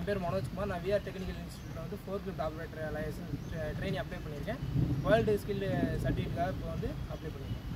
என் பேர் மனோஜ்குமார் நான் VR technical இன்ஸ்டியூட்டில் வந்து fork lift operator licence training apply பண்ணியிருக்கேன். வேர்ல்டு ஸ்கில் சர்டிஃபிகேட்டுக்காக இப்போ வந்து அப்ளை பண்ணியிருக்கேன்.